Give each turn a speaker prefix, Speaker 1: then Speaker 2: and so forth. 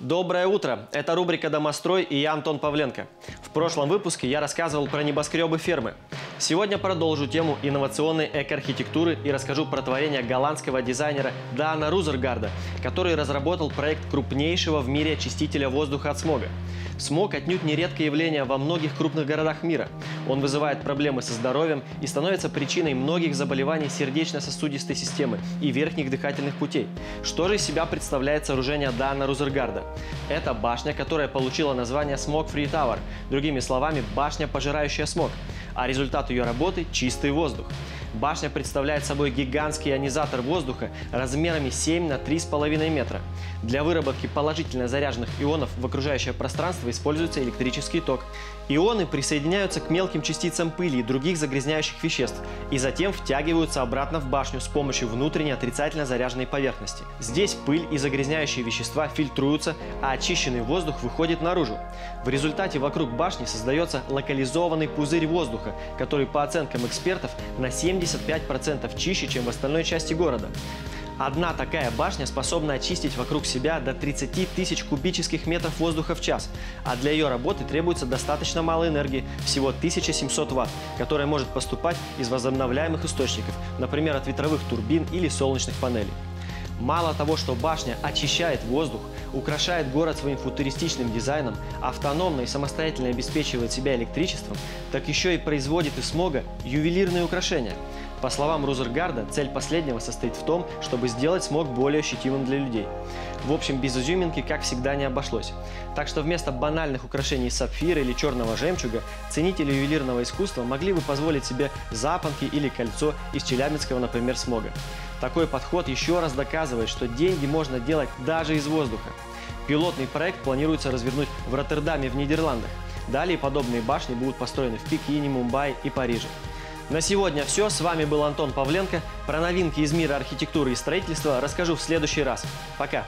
Speaker 1: Доброе утро! Это рубрика «Домострой» и я Антон Павленко. В прошлом выпуске я рассказывал про небоскребы фермы. Сегодня продолжу тему инновационной экоархитектуры и расскажу про творение голландского дизайнера Дана Рузергарда, который разработал проект крупнейшего в мире очистителя воздуха от смога. Смог отнюдь не редкое явление во многих крупных городах мира. Он вызывает проблемы со здоровьем и становится причиной многих заболеваний сердечно-сосудистой системы и верхних дыхательных путей. Что же из себя представляет сооружение Дана Рузергарда? Это башня, которая получила название Smog Free Tower, другими словами, башня, пожирающая смог. А результат ее работы – чистый воздух. Башня представляет собой гигантский ионизатор воздуха размерами 7 на 3,5 метра. Для выработки положительно заряженных ионов в окружающее пространство используется электрический ток. Ионы присоединяются к мелким частицам пыли и других загрязняющих веществ и затем втягиваются обратно в башню с помощью внутренней отрицательно заряженной поверхности. Здесь пыль и загрязняющие вещества фильтруются, а очищенный воздух выходит наружу. В результате вокруг башни создается локализованный пузырь воздуха, который по оценкам экспертов на 70 75% чище, чем в остальной части города. Одна такая башня способна очистить вокруг себя до 30 тысяч кубических метров воздуха в час, а для ее работы требуется достаточно мало энергии, всего 1700 ватт, которая может поступать из возобновляемых источников, например, от ветровых турбин или солнечных панелей. Мало того, что башня очищает воздух, украшает город своим футуристичным дизайном, автономно и самостоятельно обеспечивает себя электричеством, так еще и производит из смога ювелирные украшения. По словам Рузергарда, цель последнего состоит в том, чтобы сделать смог более ощутимым для людей. В общем, без изюминки, как всегда, не обошлось. Так что вместо банальных украшений сапфира или черного жемчуга, ценители ювелирного искусства могли бы позволить себе запонки или кольцо из челябинского, например, смога. Такой подход еще раз доказывает, что деньги можно делать даже из воздуха. Пилотный проект планируется развернуть в Роттердаме в Нидерландах. Далее подобные башни будут построены в Пекине, Мумбаи и Париже. На сегодня все. С вами был Антон Павленко. Про новинки из мира архитектуры и строительства расскажу в следующий раз. Пока!